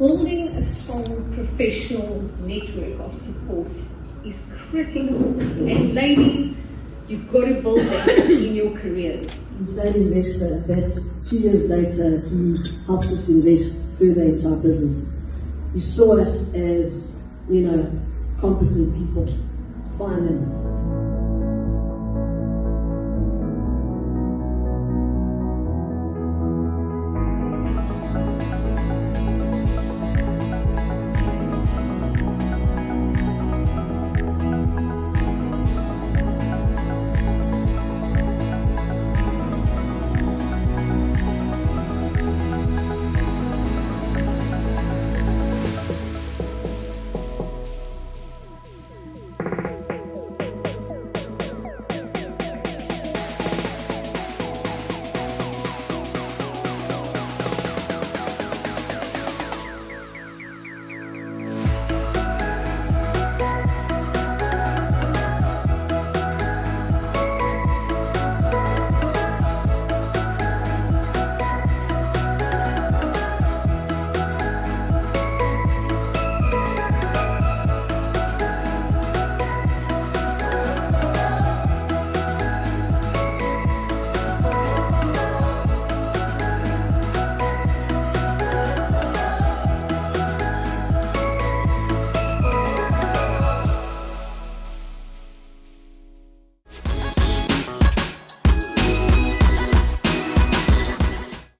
building a strong professional network of support is critical. And ladies, you've got to build that in your careers. He's an investor that two years later he helped us invest further into our business. He saw us as, you know, competent people. Finally.